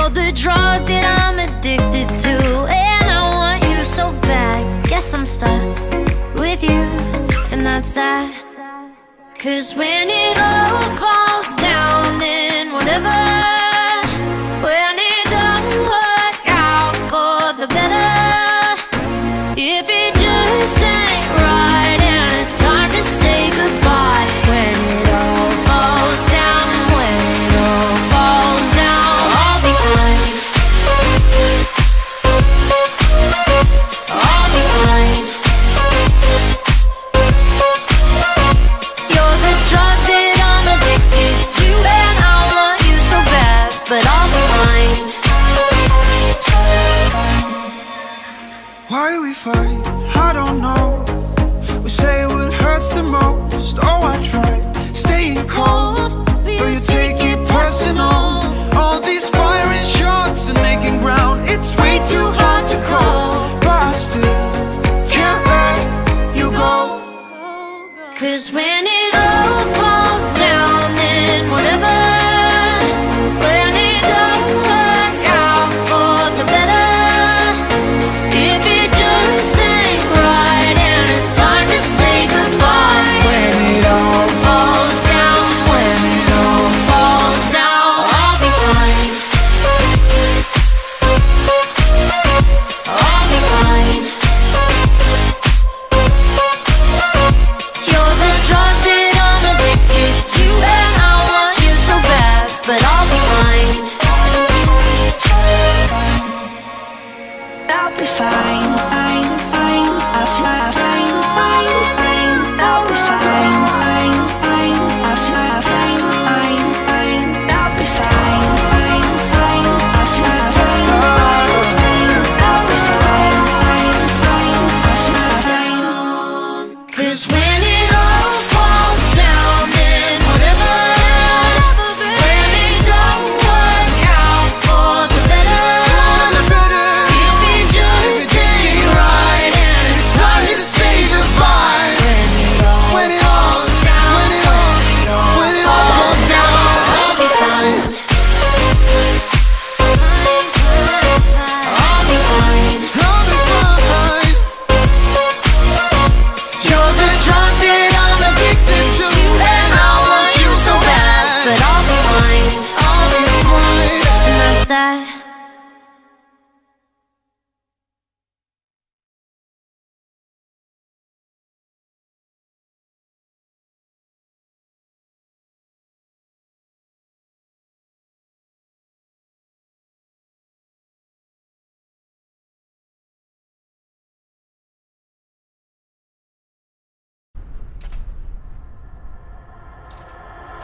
You're the drug that I'm addicted to And I want you so bad. Guess I'm stuck with you And that's that. Cause when it all falls down Then whatever When it don't work out for the better If Cause when it all falls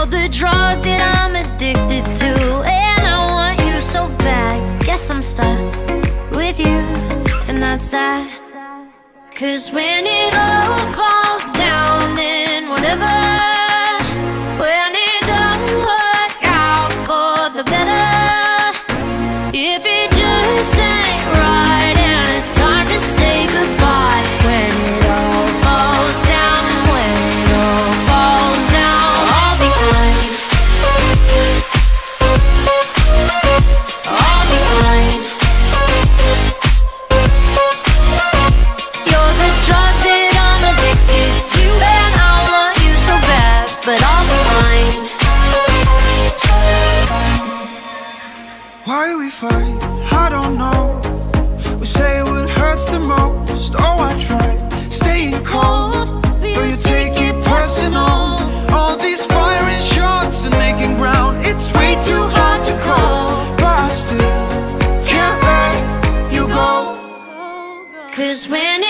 You're the drug that I'm addicted to, and I want you so bad. Guess I'm stuck with you, and that's that. Cause when it all falls down, then whatever. Why we fight, I don't know. We say what hurts the most. Oh, I try. Staying cold But you take it personal. All these firing shots and making ground. It's way too hard to call But I still can't let you go. Cause when it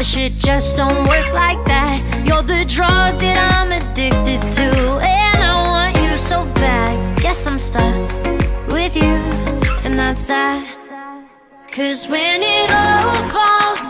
But shit just don't work like that. You're the drug that I'm addicted to And I want you so bad. Guess I'm stuck with you And that's that. Cause when it all falls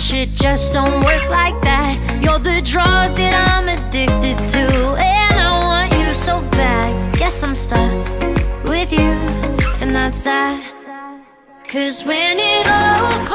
But shit just don't work like that. You're the drug that I'm addicted to. And I want you so bad. Guess I'm stuck with you. And that's that. Cause when it all